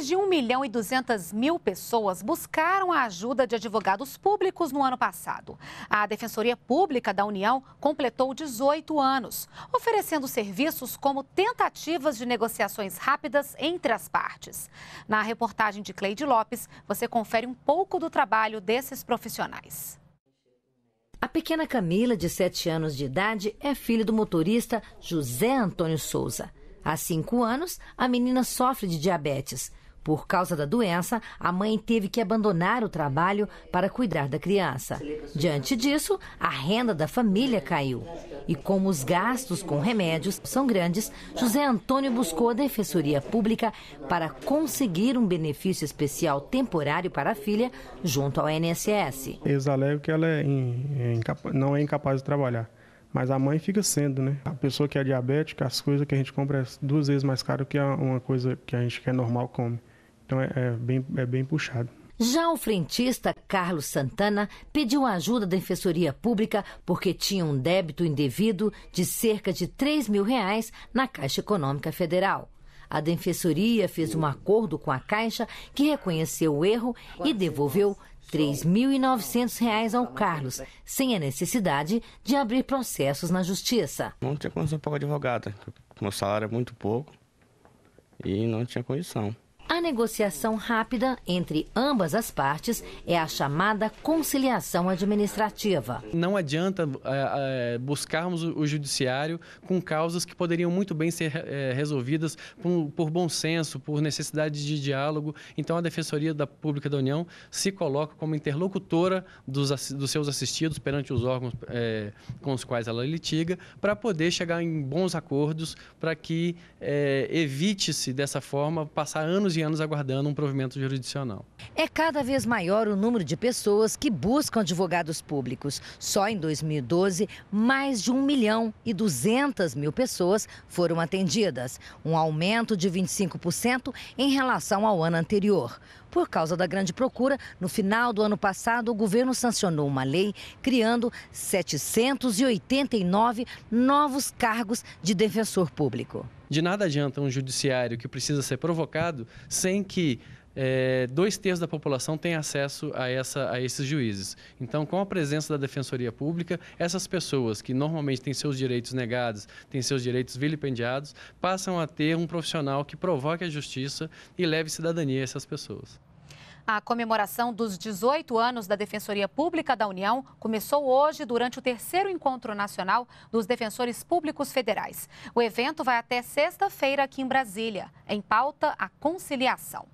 Mais de 1 milhão e 200 mil pessoas buscaram a ajuda de advogados públicos no ano passado. A Defensoria Pública da União completou 18 anos, oferecendo serviços como tentativas de negociações rápidas entre as partes. Na reportagem de Cleide Lopes, você confere um pouco do trabalho desses profissionais. A pequena Camila, de 7 anos de idade, é filha do motorista José Antônio Souza. Há cinco anos, a menina sofre de diabetes. Por causa da doença, a mãe teve que abandonar o trabalho para cuidar da criança. Diante disso, a renda da família caiu. E como os gastos com remédios são grandes, José Antônio buscou a Defensoria Pública para conseguir um benefício especial temporário para a filha junto ao INSS. Eles alegam que ela é é não é incapaz de trabalhar. Mas a mãe fica sendo, né? A pessoa que é diabética, as coisas que a gente compra é duas vezes mais caro que uma coisa que a gente que é normal come. Então é, é bem, é bem puxado. Já o frentista Carlos Santana pediu ajuda da Defensoria Pública porque tinha um débito indevido de cerca de 3 mil reais na Caixa Econômica Federal. A Defensoria fez um acordo com a Caixa que reconheceu o erro e devolveu R$ 3.900 ao Carlos, sem a necessidade de abrir processos na justiça. Não tinha condição para advogado, meu salário é muito pouco e não tinha condição. A negociação rápida entre ambas as partes é a chamada conciliação administrativa. Não adianta é, é, buscarmos o judiciário com causas que poderiam muito bem ser é, resolvidas por, por, bom senso, por necessidade de diálogo. Então, a Defensoria da Pública da União se coloca como interlocutora dos, dos seus assistidos perante os órgãos é, com os quais ela litiga, para poder chegar em bons acordos, para que é, evite-se dessa forma passar anos e anos aguardando um provimento jurisdicional. É cada vez maior o número de pessoas que buscam advogados públicos. Só em 2012, mais de 1 milhão e 200 mil pessoas foram atendidas, um aumento de 25% em relação ao ano anterior. Por causa da grande procura, no final do ano passado, o governo sancionou uma lei criando 789 novos cargos de defensor público. De nada adianta um judiciário que precisa ser provocado sem que é, dois terços da população tem acesso a, essa, a esses juízes. Então, com a presença da Defensoria Pública, essas pessoas que normalmente têm seus direitos negados, têm seus direitos vilipendiados, passam a ter um profissional que provoque a justiça e leve cidadania a essas pessoas. A comemoração dos 18 anos da Defensoria Pública da União começou hoje durante o terceiro encontro nacional dos defensores públicos federais. O evento vai até sexta-feira aqui em Brasília. Em pauta, a conciliação.